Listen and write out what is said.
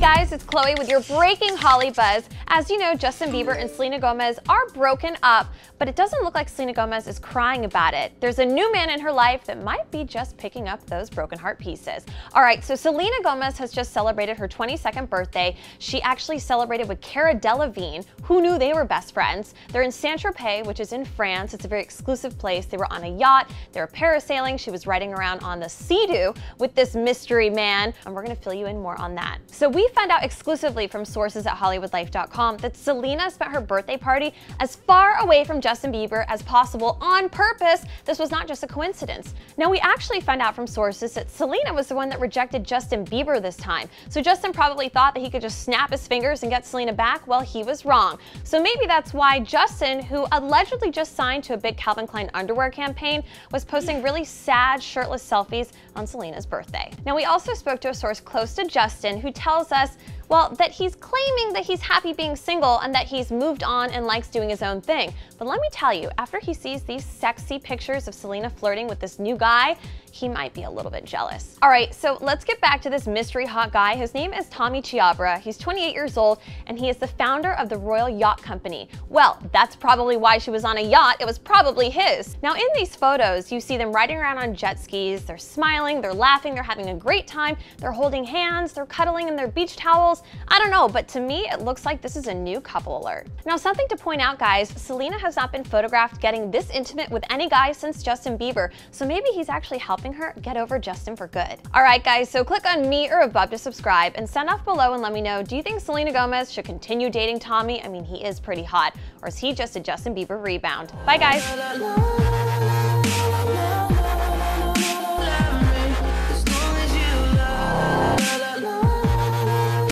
guys, it's Chloe with your Breaking Holly Buzz. As you know, Justin Bieber and Selena Gomez are broken up, but it doesn't look like Selena Gomez is crying about it. There's a new man in her life that might be just picking up those broken heart pieces. All right, so Selena Gomez has just celebrated her 22nd birthday. She actually celebrated with Cara Delevingne. Who knew they were best friends? They're in Saint-Tropez, which is in France. It's a very exclusive place. They were on a yacht. They were parasailing. She was riding around on the Sea-Doo with this mystery man, and we're gonna fill you in more on that. So we found out exclusively from sources at HollywoodLife.com that Selena spent her birthday party as far away from Justin Bieber as possible on purpose. This was not just a coincidence. Now, we actually found out from sources that Selena was the one that rejected Justin Bieber this time. So Justin probably thought that he could just snap his fingers and get Selena back. Well, he was wrong. So maybe that's why Justin, who allegedly just signed to a big Calvin Klein underwear campaign, was posting really sad shirtless selfies on Selena's birthday. Now, we also spoke to a source close to Justin who tells us well, that he's claiming that he's happy being single and that he's moved on and likes doing his own thing. But let me tell you, after he sees these sexy pictures of Selena flirting with this new guy, he might be a little bit jealous. All right, so let's get back to this mystery hot guy. His name is Tommy Chiabra. He's 28 years old and he is the founder of the Royal Yacht Company. Well, that's probably why she was on a yacht. It was probably his. Now in these photos, you see them riding around on jet skis. They're smiling, they're laughing, they're having a great time. They're holding hands, they're cuddling in their beach towels. I don't know, but to me, it looks like this is a new couple alert. Now something to point out guys, Selena has not been photographed getting this intimate with any guy since Justin Bieber. So maybe he's actually helping her get over Justin for good. All right, guys, so click on me or above to subscribe and send off below and let me know, do you think Selena Gomez should continue dating Tommy? I mean, he is pretty hot. Or is he just a Justin Bieber rebound? Bye, guys.